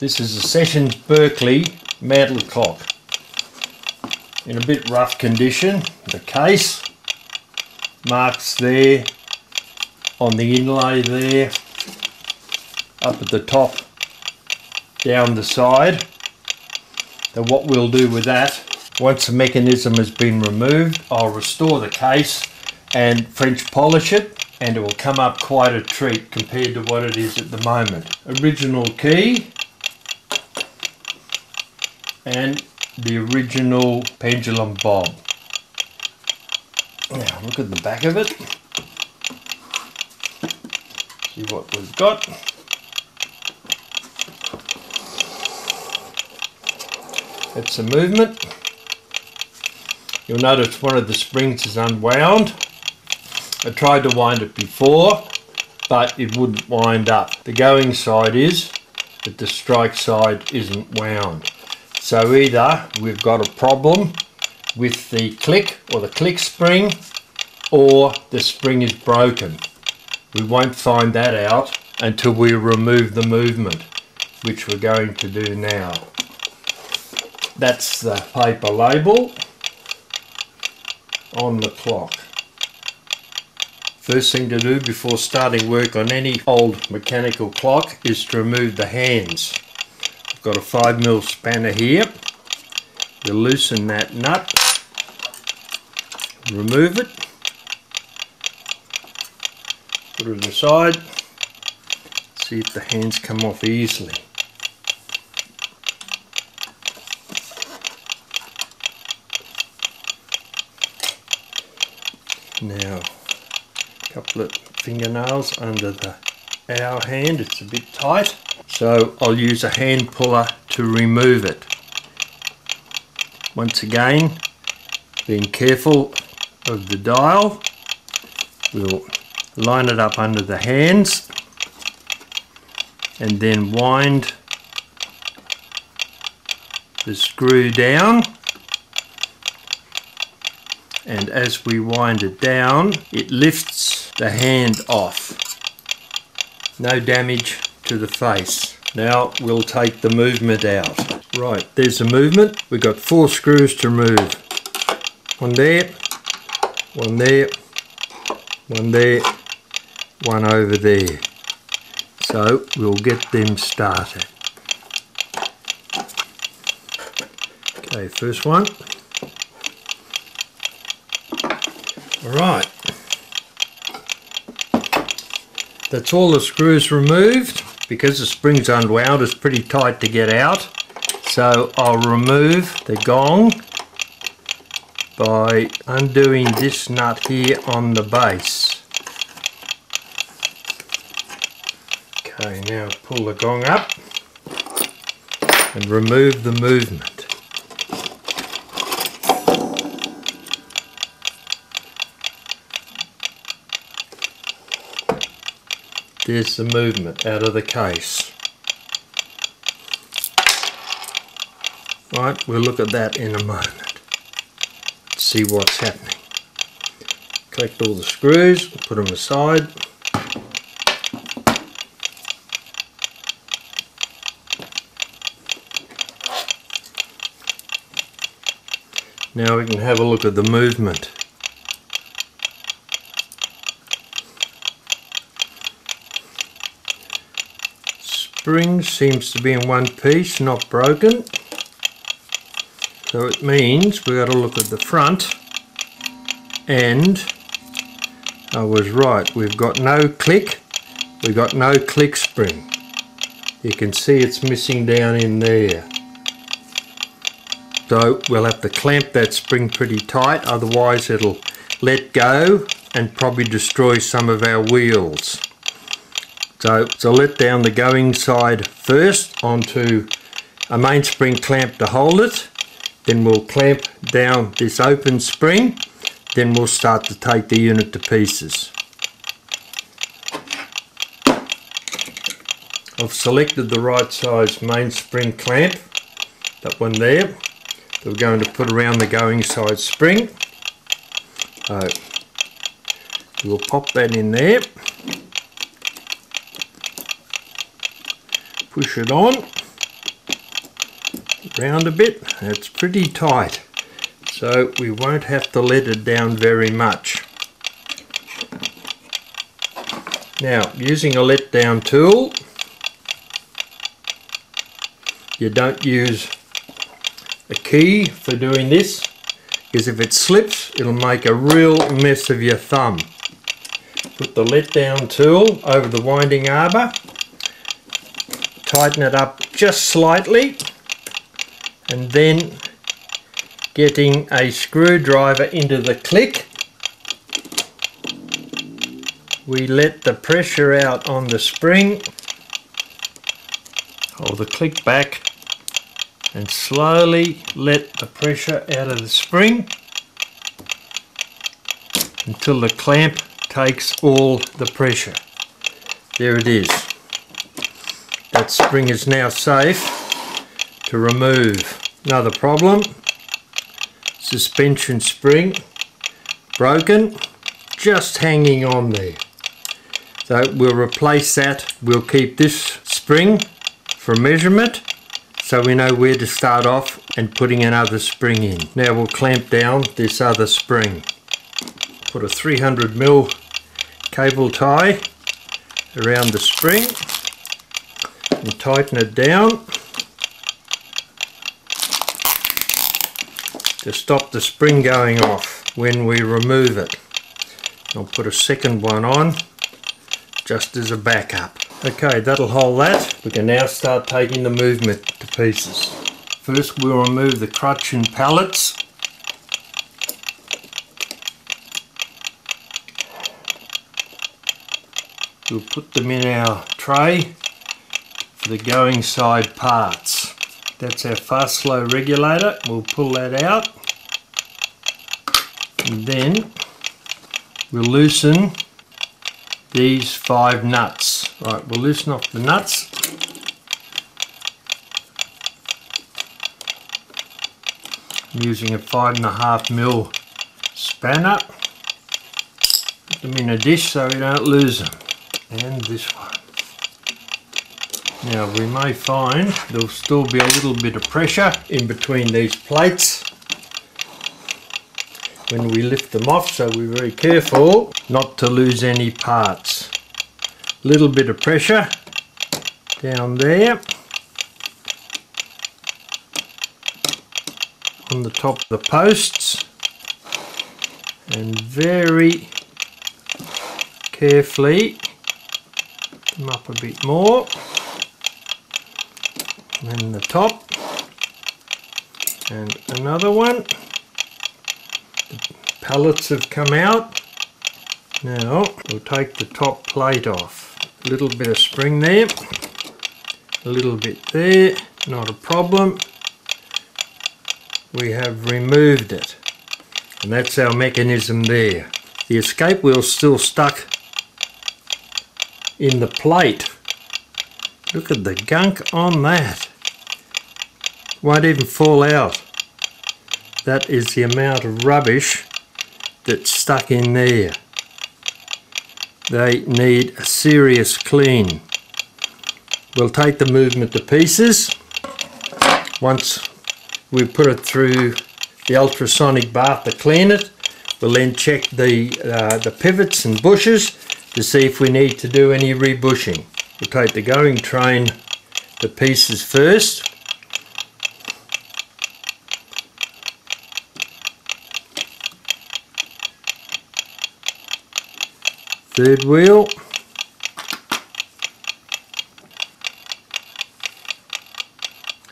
This is a Sessions Berkeley mantle clock. In a bit rough condition. The case marks there on the inlay there up at the top down the side. So what we'll do with that once the mechanism has been removed I'll restore the case and French polish it and it will come up quite a treat compared to what it is at the moment. Original key and the original pendulum bob. Now look at the back of it. See what we've got. It's a movement. You'll notice one of the springs is unwound. I tried to wind it before, but it wouldn't wind up. The going side is, but the strike side isn't wound. So either we've got a problem with the click or the click spring, or the spring is broken. We won't find that out until we remove the movement, which we're going to do now. That's the paper label on the clock. First thing to do before starting work on any old mechanical clock is to remove the hands. Got a 5mm spanner here. You loosen that nut, remove it, put it aside, see if the hands come off easily. Now, a couple of fingernails under the hour hand, it's a bit tight. So I'll use a hand puller to remove it. Once again, being careful of the dial, we'll line it up under the hands and then wind the screw down and as we wind it down it lifts the hand off no damage to the face. Now we'll take the movement out. Right there's the movement. We've got four screws to remove. One there one there one there one over there. So we'll get them started. Okay first one. All right. That's all the screws removed. Because the spring's unwound, it's pretty tight to get out. So I'll remove the gong by undoing this nut here on the base. Okay, now pull the gong up and remove the movement. There's the movement out of the case. Right, we'll look at that in a moment. See what's happening. Collect all the screws, put them aside. Now we can have a look at the movement. Spring seems to be in one piece, not broken. So it means we've got to look at the front and I was right, we've got no click, we've got no click spring. You can see it's missing down in there. So we'll have to clamp that spring pretty tight, otherwise it'll let go and probably destroy some of our wheels. So, so let down the going side first onto a mainspring clamp to hold it. Then we'll clamp down this open spring. Then we'll start to take the unit to pieces. I've selected the right size mainspring clamp, that one there, that we're going to put around the going side spring. So we'll pop that in there. Push it on round a bit. It's pretty tight, so we won't have to let it down very much. Now, using a let down tool, you don't use a key for doing this because if it slips it'll make a real mess of your thumb. Put the let down tool over the winding arbor, tighten it up just slightly and then getting a screwdriver into the click. We let the pressure out on the spring. Hold the click back and slowly let the pressure out of the spring until the clamp takes all the pressure. There it is that spring is now safe to remove another problem suspension spring broken just hanging on there so we'll replace that. We'll keep this spring for measurement so we know where to start off and putting another spring in. Now we'll clamp down this other spring. Put a 300 mil cable tie around the spring and tighten it down to stop the spring going off when we remove it. I'll put a second one on just as a backup. Okay, that'll hold that. We can now start taking the movement to pieces. First we'll remove the crutch and pallets. We'll put them in our tray the going side parts. That's our fast slow regulator. We'll pull that out. And then we'll loosen these five nuts. Right, we'll loosen off the nuts. I'm using a five and a half mil spanner. Put them in a dish so we don't lose them. And this one. Now we may find there'll still be a little bit of pressure in between these plates when we lift them off so we're very careful not to lose any parts. Little bit of pressure down there on the top of the posts and very carefully up a bit more and then the top and another one The pallets have come out. Now we'll take the top plate off. A little bit of spring there, a little bit there, not a problem. We have removed it and that's our mechanism there. The escape wheel's still stuck in the plate. Look at the gunk on that. Won't even fall out. That is the amount of rubbish that's stuck in there. They need a serious clean. We'll take the movement to pieces. Once we put it through the ultrasonic bath to clean it, we'll then check the, uh, the pivots and bushes to see if we need to do any rebushing. We'll take the going train to pieces first. Third wheel.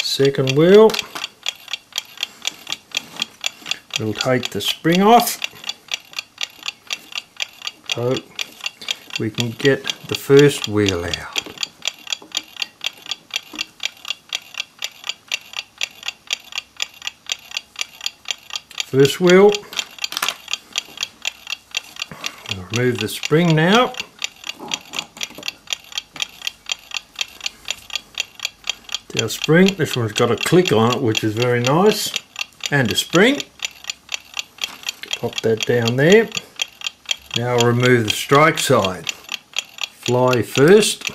Second wheel. We'll take the spring off. So we can get the first wheel out first wheel remove the spring now. Our spring, this one's got a click on it which is very nice and a spring. Pop that down there. Now remove the strike side. Fly first.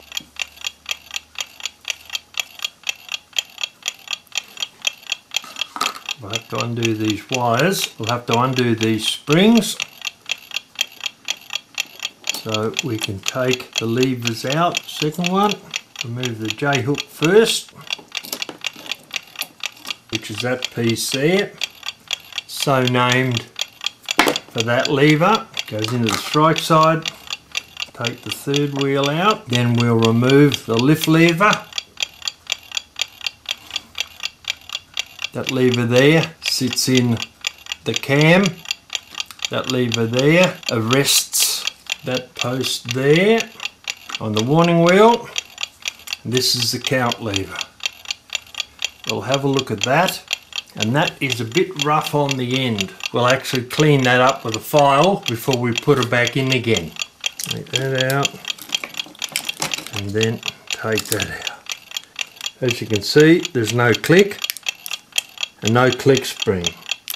To undo these wires. We'll have to undo these springs. So we can take the levers out. Second one, remove the J-hook first, which is that piece there. So named for that lever. Goes into the strike side. Take the third wheel out. Then we'll remove the lift lever. That lever there sits in the cam. That lever there arrests that post there on the warning wheel. This is the count lever. We'll have a look at that and that is a bit rough on the end. We'll actually clean that up with a file before we put it back in again. Take that out and then take that out. As you can see there's no click and no click spring.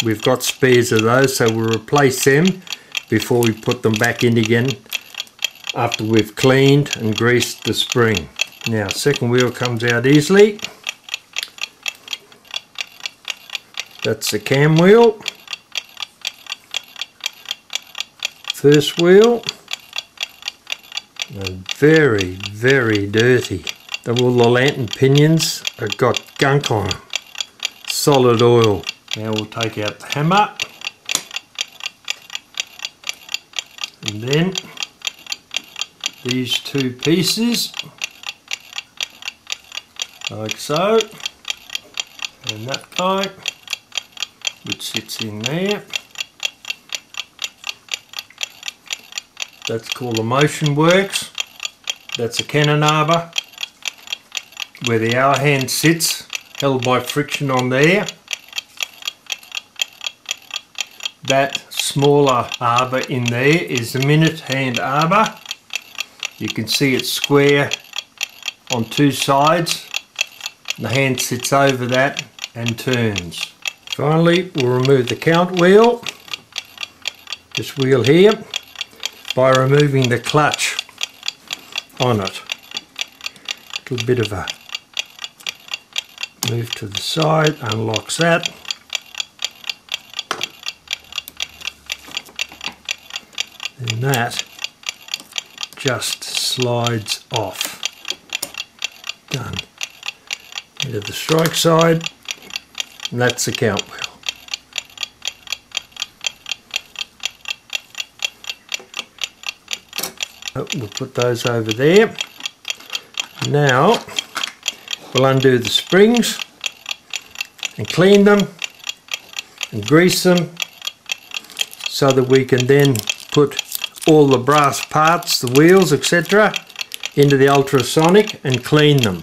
We've got spares of those so we'll replace them before we put them back in again after we've cleaned and greased the spring. Now second wheel comes out easily. That's the cam wheel. First wheel. Very, very dirty. All the lantern pinions have got gunk on them. Solid oil. Now we'll take out the hammer. And then these two pieces. Like so. And that guy which sits in there. That's called a motion works. That's a cannon arbor where the hour hand sits held by friction on there. That smaller arbor in there is the minute hand arbor. You can see it's square on two sides. The hand sits over that and turns. Finally, we'll remove the count wheel, this wheel here, by removing the clutch on it. A little bit of a move to the side, unlocks that. And that just slides off. Done. Into the strike side. And that's the count wheel. Oh, we'll put those over there. Now we'll undo the springs and clean them and grease them so that we can then put all the brass parts, the wheels, etc. into the ultrasonic and clean them.